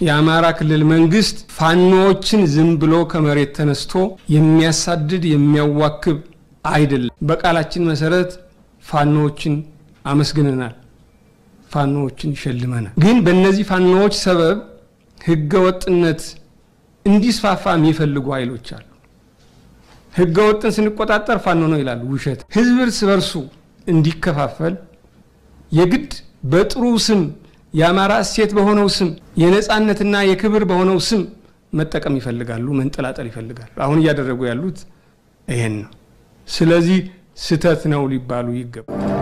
የአማራ ክልል መንግስት ፋኖዎችን ዝም ብሎ ከመሬት ተነስቶ የሚያሳድድ የሚያዋክብ አይደለም። በቃላችን መሰረት ፋኖዎችን አመስግነናል፣ ፋኖዎችን ሸልመናል። ግን በእነዚህ ፋኖዎች ሰበብ ህገ ወጥነት እንዲስፋፋ የሚፈልጉ ኃይሎች አሉ። ህገ ወጥን ስንቆጣጠር ፋኖ ነው ይላሉ። ውሸት። ህዝብ እርስ በርሱ እንዲከፋፈል የግድ በጥሩ ስም የአማራ እሴት በሆነው ስም የነፃነትና የክብር በሆነው ስም መጠቀም ይፈልጋሉ፣ መንጠላጠል ይፈልጋሉ። አሁን እያደረጉ ያሉት ይሄን ነው። ስለዚህ ስህተት ነው ሊባሉ ይገባል።